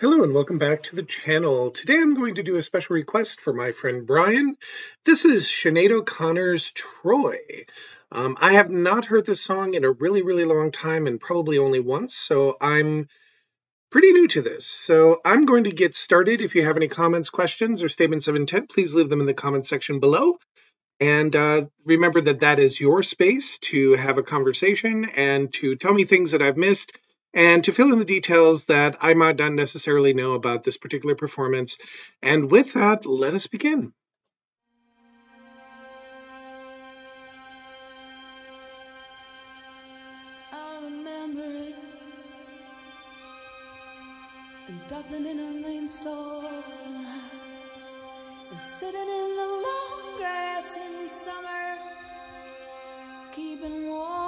Hello and welcome back to the channel. Today I'm going to do a special request for my friend Brian. This is Sinead O'Connor's Troy. Um, I have not heard this song in a really, really long time and probably only once, so I'm pretty new to this. So I'm going to get started. If you have any comments, questions, or statements of intent, please leave them in the comments section below. And uh, remember that that is your space to have a conversation and to tell me things that I've missed and to fill in the details that I might not necessarily know about this particular performance. And with that, let us begin. In a rainstorm, sitting in the long grass in summer, keeping warm.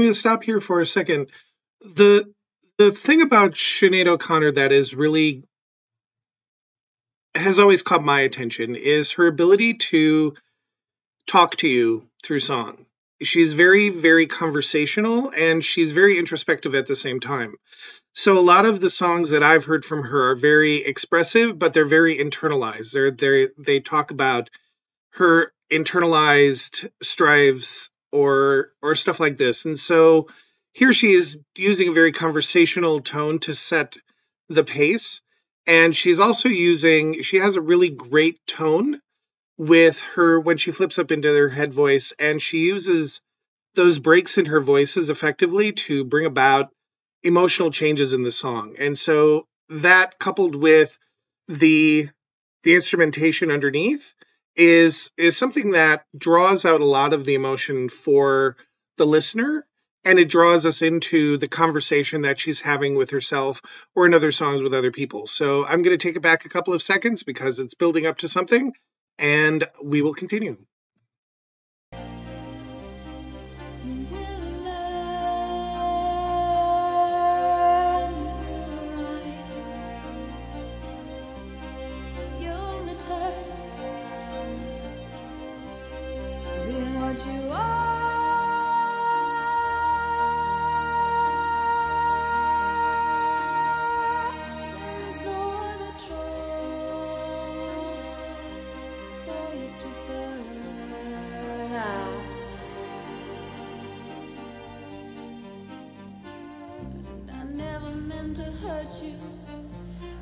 going to stop here for a second the the thing about Sinead O'Connor that is really has always caught my attention is her ability to talk to you through song. She's very, very conversational and she's very introspective at the same time. So a lot of the songs that I've heard from her are very expressive, but they're very internalized. They're they they talk about her internalized strives or or stuff like this. And so here she is using a very conversational tone to set the pace. And she's also using, she has a really great tone with her when she flips up into her head voice. And she uses those breaks in her voices effectively to bring about emotional changes in the song. And so that coupled with the the instrumentation underneath is is something that draws out a lot of the emotion for the listener and it draws us into the conversation that she's having with herself or in other songs with other people. So I'm going to take it back a couple of seconds because it's building up to something, and we will continue. To hurt you.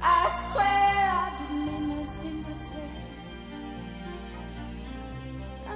I swear I didn't mean those things I said.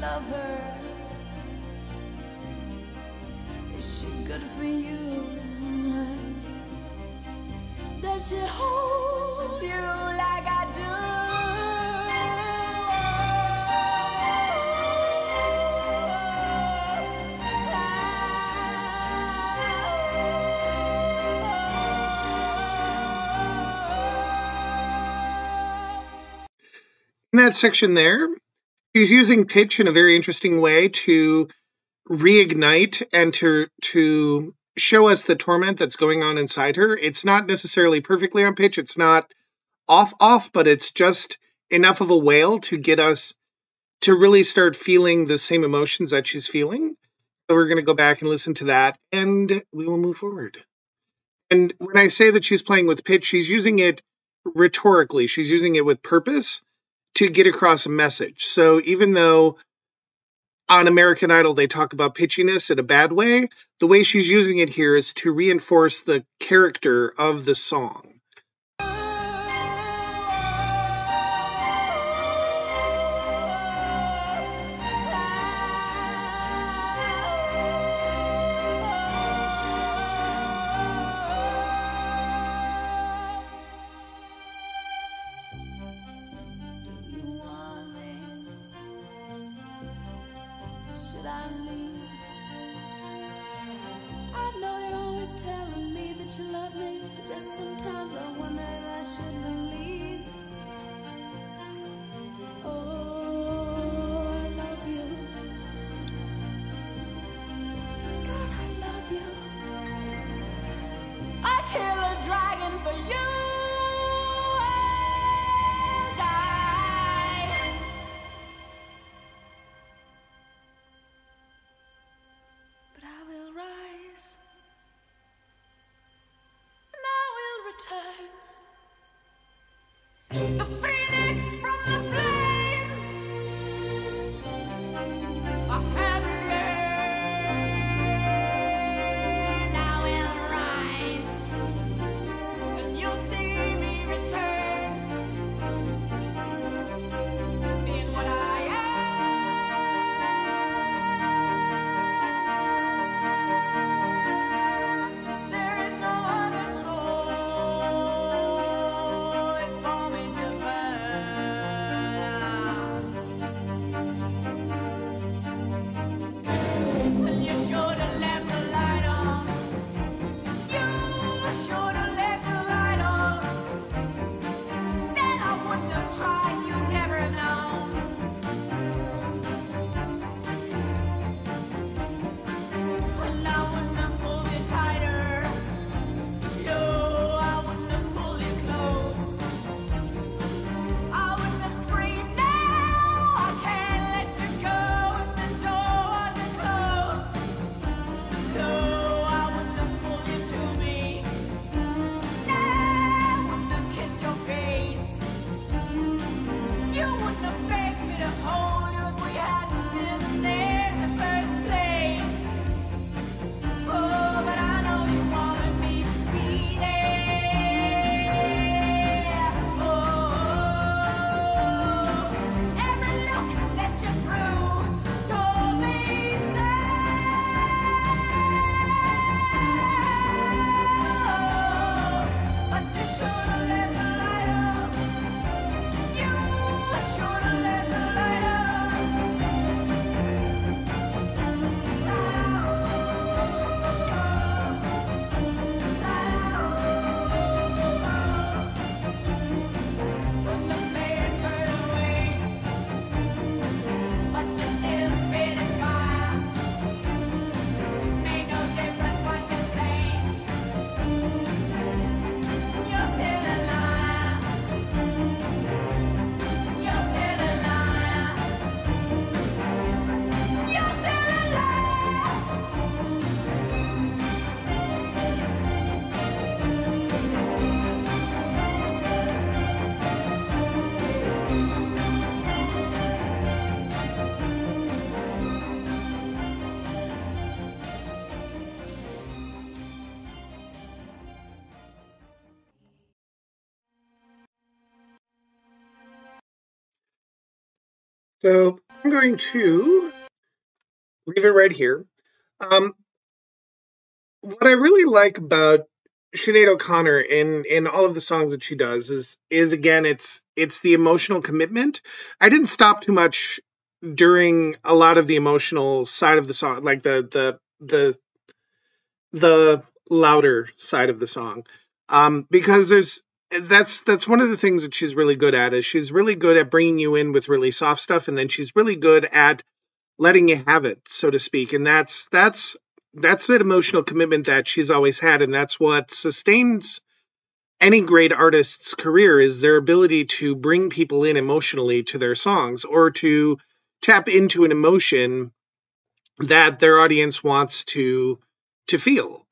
love her? Is she good for you? Does she hold you? like I do? in that section there, she's using pitch in a very interesting way to reignite and to to show us the torment that's going on inside her. It's not necessarily perfectly on pitch. It's not off off, but it's just enough of a wail to get us to really start feeling the same emotions that she's feeling. So we're going to go back and listen to that and we will move forward. And when I say that she's playing with pitch, she's using it rhetorically. She's using it with purpose to get across a message. So even though on American Idol they talk about pitchiness in a bad way, the way she's using it here is to reinforce the character of the song. That you love me, just sometimes I wonder if I should believe. So I'm going to leave it right here. Um, what I really like about Sinead O'Connor in in all of the songs that she does is is again it's it's the emotional commitment. I didn't stop too much during a lot of the emotional side of the song, like the the the the louder side of the song, um, because there's that's that's one of the things that she's really good at is she's really good at bringing you in with really soft stuff, and then she's really good at letting you have it, so to speak. And that's that's that's that emotional commitment that she's always had, and that's what sustains any great artist's career is their ability to bring people in emotionally to their songs or to tap into an emotion that their audience wants to to feel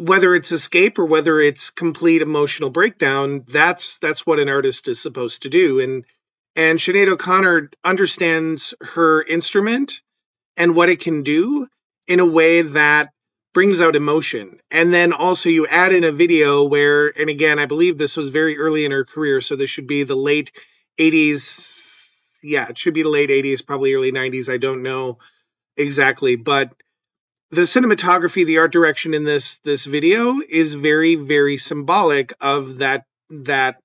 whether it's escape or whether it's complete emotional breakdown that's that's what an artist is supposed to do and and Sinead O'Connor understands her instrument and what it can do in a way that brings out emotion. And then also you add in a video where, and again, I believe this was very early in her career, so this should be the late 80s. Yeah, it should be the late 80s, probably early 90s. I don't know exactly, but the cinematography, the art direction in this this video is very, very symbolic of that that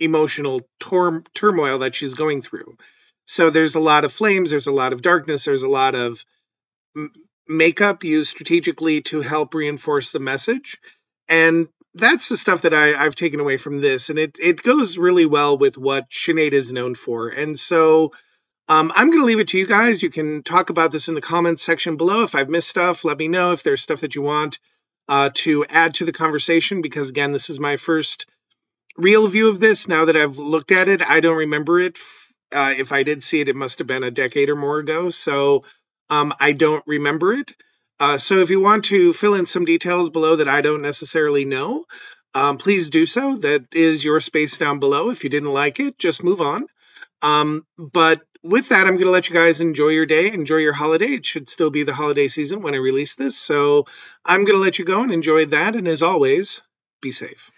emotional tor- turmoil that she's going through. So there's a lot of flames, there's a lot of darkness, there's a lot of makeup used strategically to help reinforce the message. And that's the stuff that I, I've taken away from this. And it, it goes really well with what Sinead is known for. And so um, I'm going to leave it to you guys. You can talk about this in the comments section below. If I've missed stuff, let me know. If there's stuff that you want uh, to add to the conversation, because again, this is my first real view of this. Now that I've looked at it, I don't remember it. Uh, if I did see it, it must have been a decade or more ago. So um, I don't remember it. Uh, so if you want to fill in some details below that I don't necessarily know, um, please do so. That is your space down below. If you didn't like it, just move on. Um, but with that, I'm going to let you guys enjoy your day, enjoy your holiday. It should still be the holiday season when I release this. So I'm going to let you go and enjoy that. And as always, be safe.